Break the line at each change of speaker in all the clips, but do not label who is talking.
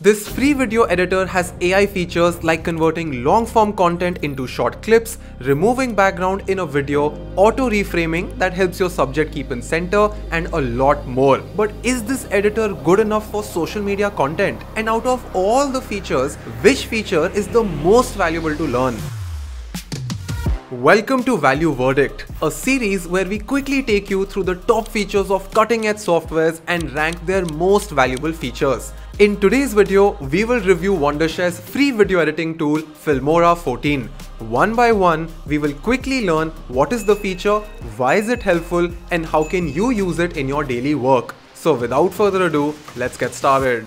This free video editor has AI features like converting long form content into short clips, removing background in a video, auto reframing that helps your subject keep in center, and a lot more. But is this editor good enough for social media content? And out of all the features, which feature is the most valuable to learn? Welcome to Value Verdict, a series where we quickly take you through the top features of cutting edge softwares and rank their most valuable features. In today's video, we will review Wondershare's free video editing tool Filmora 14. One by one, we will quickly learn what is the feature, why is it helpful, and how can you use it in your daily work. So without further ado, let's get started.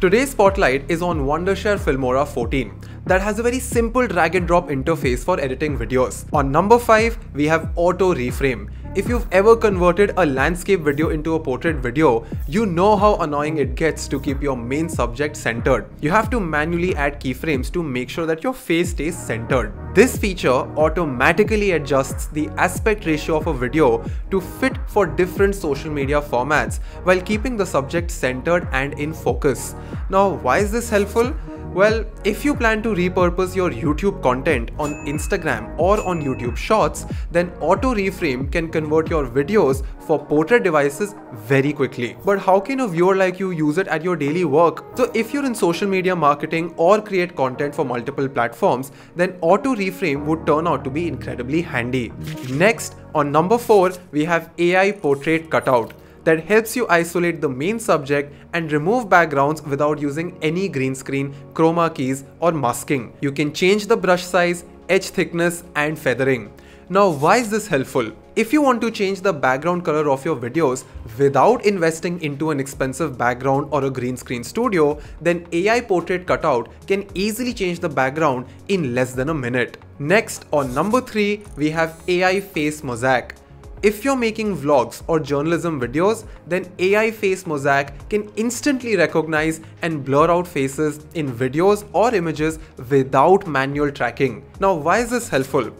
Today's spotlight is on Wondershare Filmora 14 that has a very simple drag and drop interface for editing videos. On number 5, we have Auto Reframe. If you've ever converted a landscape video into a portrait video, you know how annoying it gets to keep your main subject centered. You have to manually add keyframes to make sure that your face stays centered. This feature automatically adjusts the aspect ratio of a video to fit for different social media formats while keeping the subject centered and in focus. Now, why is this helpful? Well, if you plan to repurpose your YouTube content on Instagram or on YouTube Shorts, then Auto Reframe can convert your videos for portrait devices very quickly. But how can a viewer like you use it at your daily work? So if you're in social media marketing or create content for multiple platforms, then Auto Reframe would turn out to be incredibly handy. Next, on number 4, we have AI Portrait Cutout that helps you isolate the main subject and remove backgrounds without using any green screen, chroma keys or masking. You can change the brush size, edge thickness and feathering. Now why is this helpful? If you want to change the background color of your videos without investing into an expensive background or a green screen studio, then AI Portrait Cutout can easily change the background in less than a minute. Next, on number 3, we have AI Face Mosaic. If you're making vlogs or journalism videos, then AI Face Mosaic can instantly recognize and blur out faces in videos or images without manual tracking. Now, why is this helpful?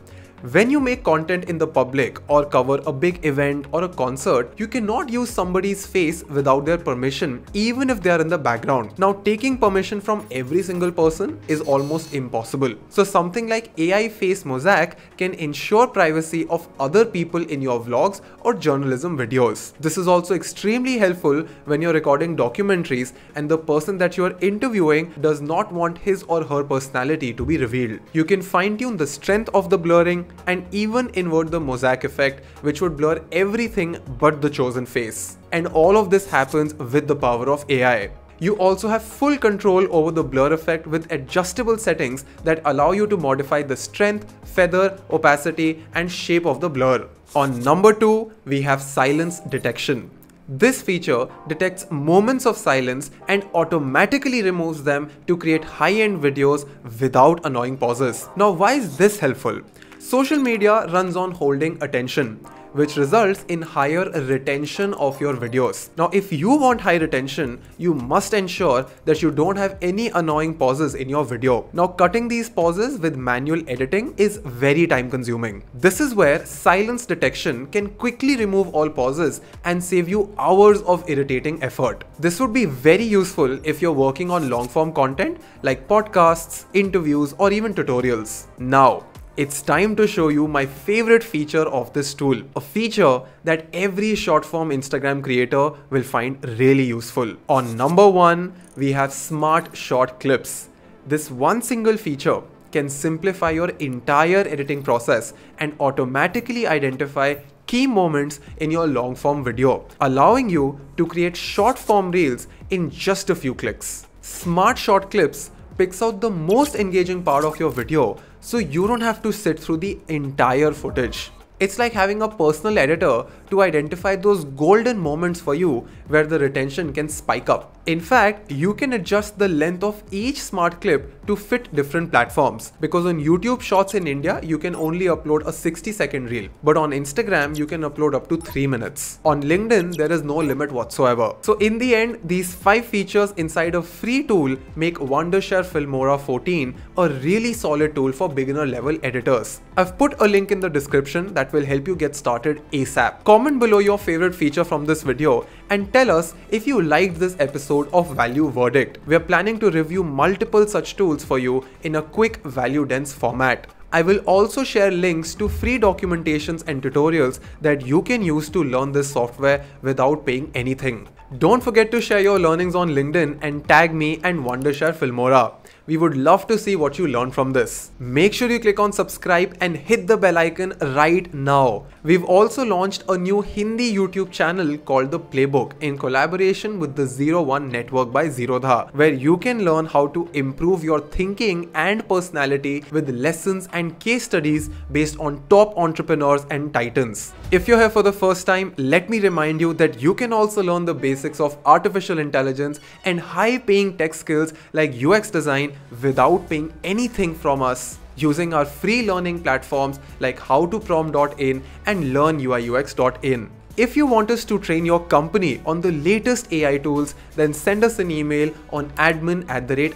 When you make content in the public or cover a big event or a concert, you cannot use somebody's face without their permission, even if they are in the background. Now, taking permission from every single person is almost impossible. So, something like AI Face Mosaic can ensure privacy of other people in your vlogs or journalism videos. This is also extremely helpful when you're recording documentaries and the person that you're interviewing does not want his or her personality to be revealed. You can fine tune the strength of the blurring and even invert the mosaic effect which would blur everything but the chosen face. And all of this happens with the power of AI. You also have full control over the blur effect with adjustable settings that allow you to modify the strength, feather, opacity and shape of the blur. On number 2, we have silence detection. This feature detects moments of silence and automatically removes them to create high-end videos without annoying pauses. Now why is this helpful? Social media runs on holding attention which results in higher retention of your videos. Now, if you want high retention, you must ensure that you don't have any annoying pauses in your video. Now, cutting these pauses with manual editing is very time consuming. This is where silence detection can quickly remove all pauses and save you hours of irritating effort. This would be very useful if you're working on long form content like podcasts, interviews, or even tutorials. Now, it's time to show you my favorite feature of this tool. A feature that every short form Instagram creator will find really useful. On number one, we have smart short clips. This one single feature can simplify your entire editing process and automatically identify key moments in your long form video, allowing you to create short form reels in just a few clicks. Smart short clips picks out the most engaging part of your video so you don't have to sit through the entire footage. It's like having a personal editor to identify those golden moments for you where the retention can spike up. In fact, you can adjust the length of each smart clip to fit different platforms because on YouTube Shorts in India, you can only upload a 60 second reel, but on Instagram, you can upload up to 3 minutes. On LinkedIn, there is no limit whatsoever. So in the end, these 5 features inside a free tool make Wondershare Filmora 14 a really solid tool for beginner level editors. I've put a link in the description that will help you get started ASAP. Comment below your favorite feature from this video and tell us if you liked this episode episode of Value Verdict. We are planning to review multiple such tools for you in a quick value dense format. I will also share links to free documentations and tutorials that you can use to learn this software without paying anything. Don't forget to share your learnings on LinkedIn and tag me and Wondershare Filmora. We would love to see what you learn from this. Make sure you click on subscribe and hit the bell icon right now. We've also launched a new Hindi YouTube channel called The Playbook in collaboration with the Zero One Network by Zerodha, where you can learn how to improve your thinking and personality with lessons and case studies based on top entrepreneurs and titans. If you're here for the first time, let me remind you that you can also learn the basics of artificial intelligence and high paying tech skills like UX design without paying anything from us using our free learning platforms like howtoprom.in and learnUIUX.in. If you want us to train your company on the latest AI tools, then send us an email on admin at the rate.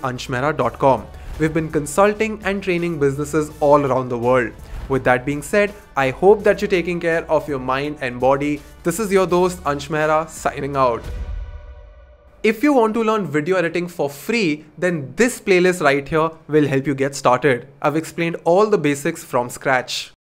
We've been consulting and training businesses all around the world. With that being said, I hope that you're taking care of your mind and body. This is your host Ansh Mehra signing out. If you want to learn video editing for free, then this playlist right here will help you get started. I've explained all the basics from scratch.